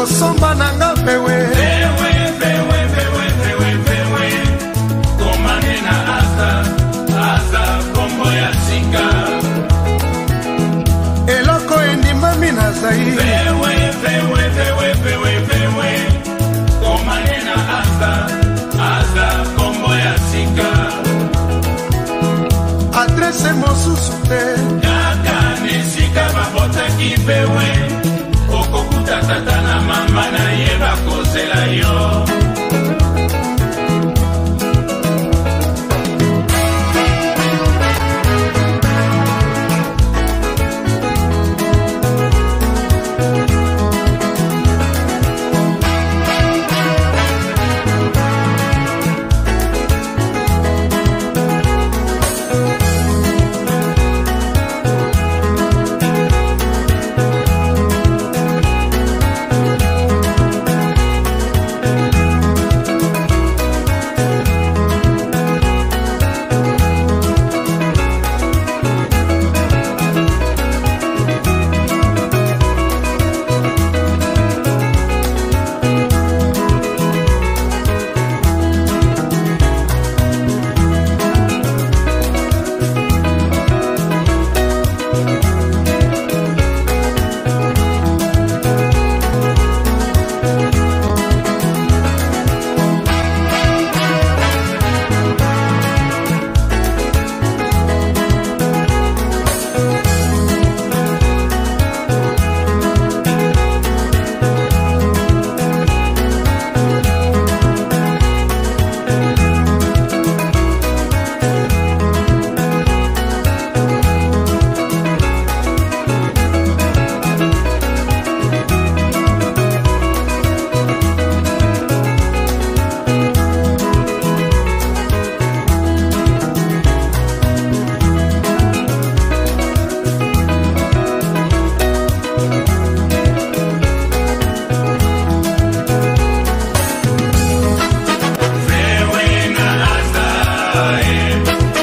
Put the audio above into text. kosomba na nga mpewe eloko endimami nazai adrese mosusu te kaka nesika babotaki mpewe mama nayeba kozela yo time.